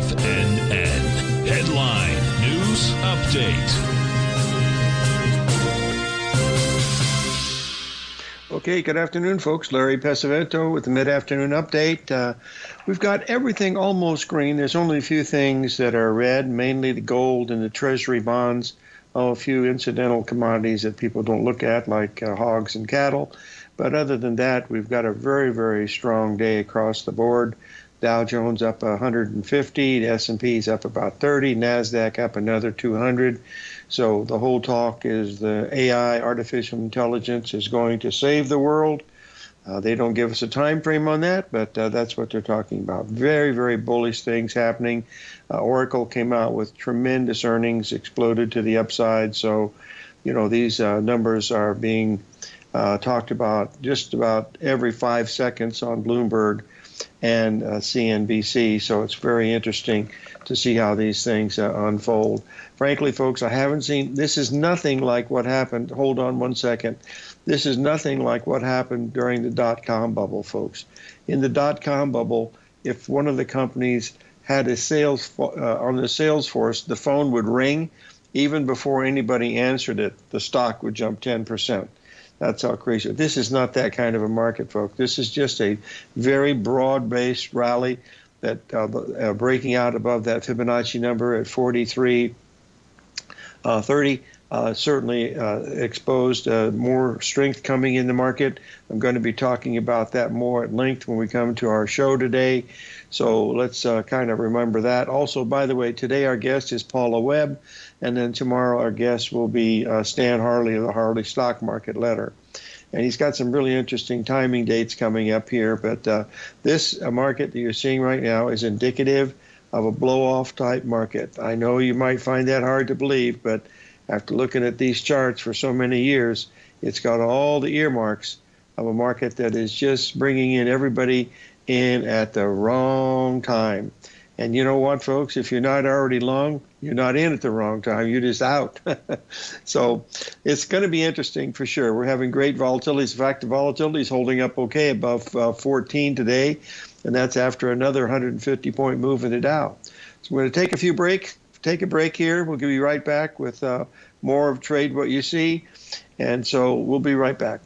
WFNN. Headline News Update. Okay, good afternoon, folks. Larry Pesavento with the mid afternoon update. Uh, we've got everything almost green. There's only a few things that are red, mainly the gold and the treasury bonds. Oh, a few incidental commodities that people don't look at, like uh, hogs and cattle. But other than that, we've got a very, very strong day across the board. Dow Jones up 150, the S&P is up about 30, Nasdaq up another 200. So the whole talk is the AI, artificial intelligence, is going to save the world. Uh, they don't give us a time frame on that, but uh, that's what they're talking about. Very, very bullish things happening. Uh, Oracle came out with tremendous earnings, exploded to the upside. So, you know, these uh, numbers are being uh, talked about just about every five seconds on Bloomberg and uh, CNBC. So it's very interesting to see how these things uh, unfold. Frankly, folks, I haven't seen this is nothing like what happened. Hold on one second. This is nothing like what happened during the dot com bubble, folks. In the dot com bubble, if one of the companies had a sales uh, on the sales force, the phone would ring even before anybody answered it. The stock would jump 10 percent. That's how crazy. This is not that kind of a market, folks. This is just a very broad-based rally that uh, uh, breaking out above that Fibonacci number at 43, uh, 30 uh, certainly uh, exposed uh, more strength coming in the market. I'm going to be talking about that more at length when we come to our show today. So let's kind of remember that. Also, by the way, today our guest is Paula Webb. And then tomorrow, our guest will be uh, Stan Harley of the Harley Stock Market Letter. And he's got some really interesting timing dates coming up here. But uh, this uh, market that you're seeing right now is indicative of a blow off type market. I know you might find that hard to believe, but after looking at these charts for so many years, it's got all the earmarks of a market that is just bringing in everybody in at the wrong time. And you know what, folks? If you're not already long, you're not in at the wrong time. You're just out. so it's going to be interesting for sure. We're having great volatilities. In fact, the volatility is holding up okay above uh, 14 today, and that's after another 150 point move in the Dow. So we're going to take a few break. Take a break here. We'll you right back with uh, more of Trade What You See. And so we'll be right back.